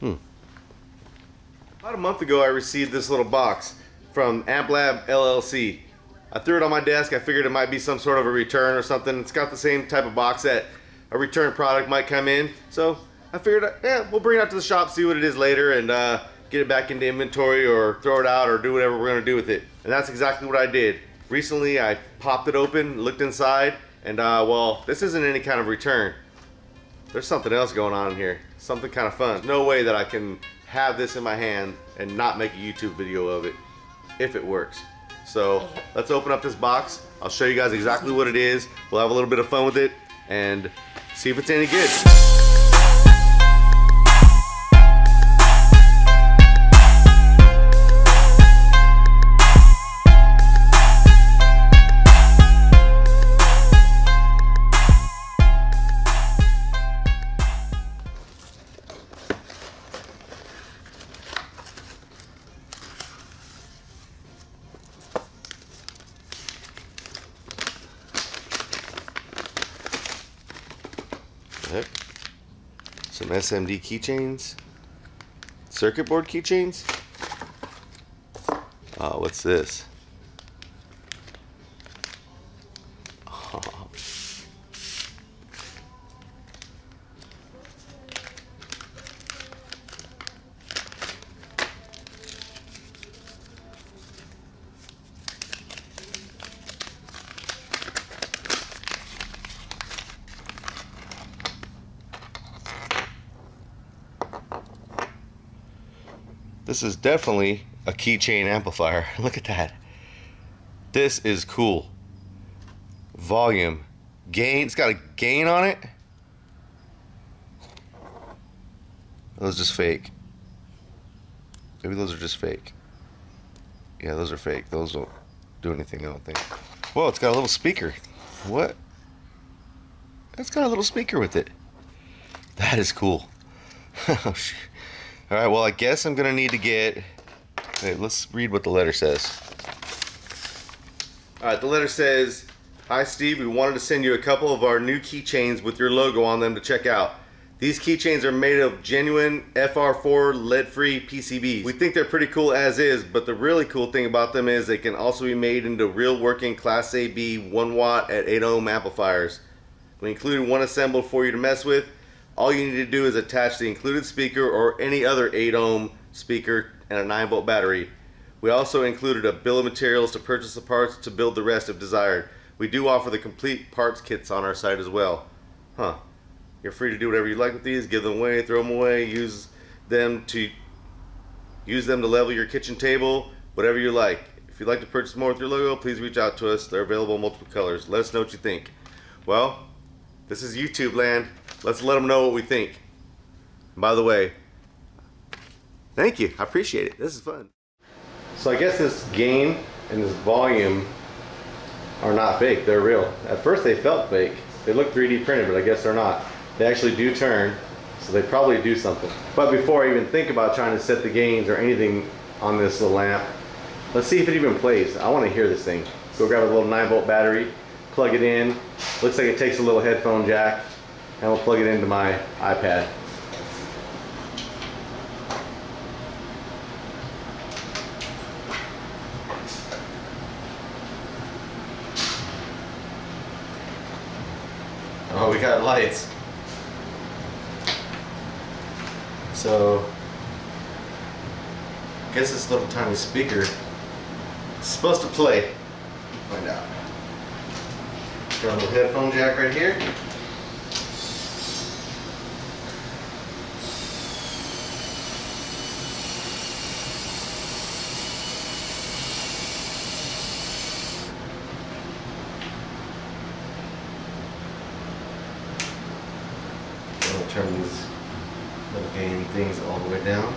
Hmm. About a month ago, I received this little box from AmpLab LLC. I threw it on my desk. I figured it might be some sort of a return or something. It's got the same type of box that a return product might come in. So I figured, yeah, we'll bring it out to the shop, see what it is later, and uh, get it back into inventory or throw it out or do whatever we're gonna do with it. And that's exactly what I did. Recently, I popped it open, looked inside, and uh, well, this isn't any kind of return. There's something else going on in here. Something kind of fun. There's no way that I can have this in my hand and not make a YouTube video of it if it works. So let's open up this box. I'll show you guys exactly what it is. We'll have a little bit of fun with it and see if it's any good. Some SMD keychains. Circuit board keychains. Oh, what's this? This is definitely a keychain amplifier. Look at that. This is cool. Volume. Gain. It's got a gain on it. Those just fake. Maybe those are just fake. Yeah, those are fake. Those don't do anything, I don't think. Whoa, it's got a little speaker. What? It's got a little speaker with it. That is cool. oh, shit. All right, well, I guess I'm gonna need to get, let's read what the letter says. All right, the letter says, Hi Steve, we wanted to send you a couple of our new keychains with your logo on them to check out. These keychains are made of genuine FR4 lead-free PCBs. We think they're pretty cool as is, but the really cool thing about them is they can also be made into real working Class AB 1 watt at 8 ohm amplifiers. We included one assembled for you to mess with, all you need to do is attach the included speaker or any other 8 ohm speaker and a 9 volt battery. We also included a bill of materials to purchase the parts to build the rest if desired. We do offer the complete parts kits on our site as well. Huh. You're free to do whatever you like with these, give them away, throw them away, use them to use them to level your kitchen table, whatever you like. If you'd like to purchase more with your logo, please reach out to us. They're available in multiple colors. Let us know what you think. Well, this is YouTube land. Let's let them know what we think. By the way, thank you. I appreciate it. This is fun. So I guess this gain and this volume are not fake. They're real. At first they felt fake. They look 3D printed, but I guess they're not. They actually do turn, so they probably do something. But before I even think about trying to set the gains or anything on this little lamp, let's see if it even plays. I want to hear this thing. Go grab a little 9 volt battery, plug it in. Looks like it takes a little headphone jack and we'll plug it into my iPad. Oh, we got lights. So, I guess this little tiny speaker is supposed to play. Find out. Got a little headphone jack right here. Turn these little gain things all the way down.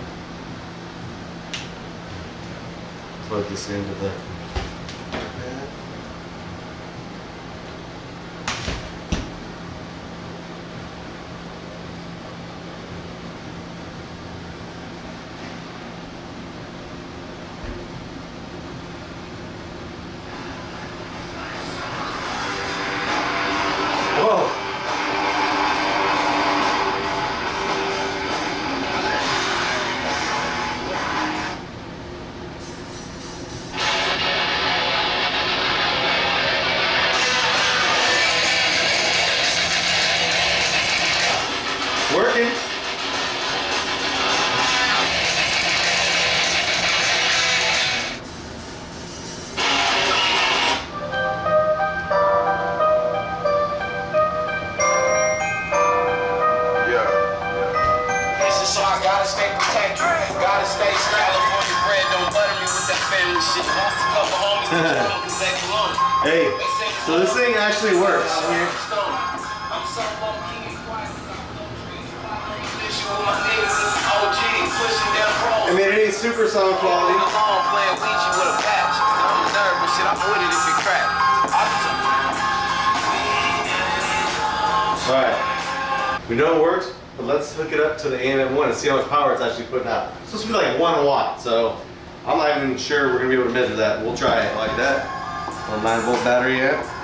Plug this into the Hey, so this thing actually works. I mean, it ain't super sound quality. I'm. I'm shit, I'm it if crack. Alright. We know it works, but let's hook it up to the AMM1 and see how much power it's actually putting out. It's supposed to be like one watt, so I'm not even sure we're gonna be able to measure that. We'll try it like that. On 9 volt battery yet.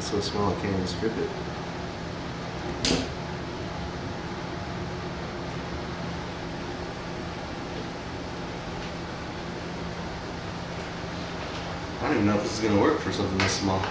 It's so small I can't even strip it. I don't even know if this is gonna work for something this small.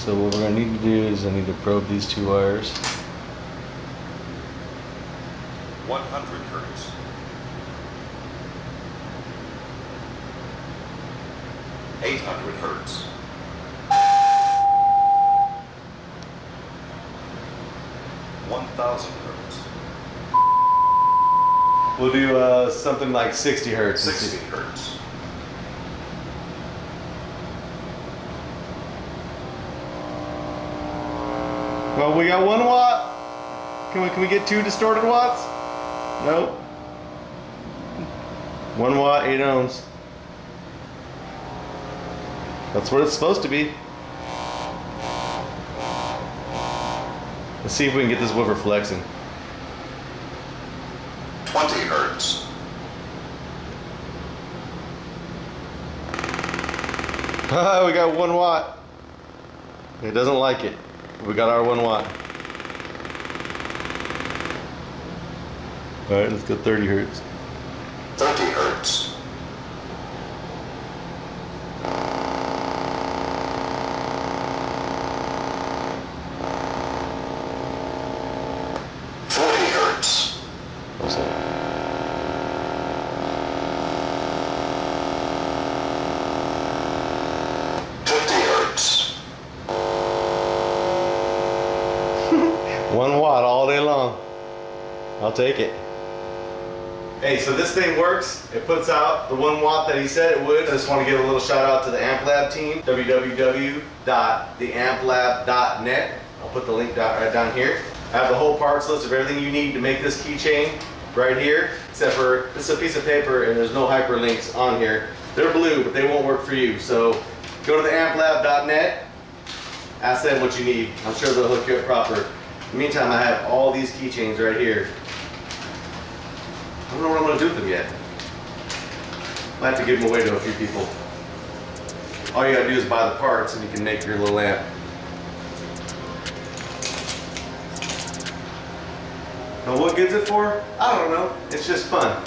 So what we're gonna need to do is I need to probe these two wires. 100 hertz. Eight hundred hertz. One thousand hertz. We'll do uh, something like 60 hertz. Sixty hertz. Well, we got one watt. Can we can we get two distorted watts? Nope. One watt, eight ohms. That's what it's supposed to be. Let's see if we can get this woofer flexing. Twenty hertz. Ah, we got one watt. It doesn't like it. We got our one watt. All right, let's go 30 hertz. Thirty hertz. Forty hertz. What's that? Fifty hertz. One watt all day long. I'll take it. Hey, so this thing works. It puts out the one watt that he said it would. I just want to give a little shout out to the AmpLab team, www.theamplab.net. I'll put the link down, right down here. I have the whole parts list of everything you need to make this keychain right here, except for this is a piece of paper and there's no hyperlinks on here. They're blue, but they won't work for you. So go to theamplab.net, Ask them what you need. I'm sure they'll hook you up proper. meantime, I have all these keychains right here. I don't know what I'm going to do with them yet. I'll have to give them away to a few people. All you got to do is buy the parts and you can make your little lamp. Now what good's it for? I don't know. It's just fun.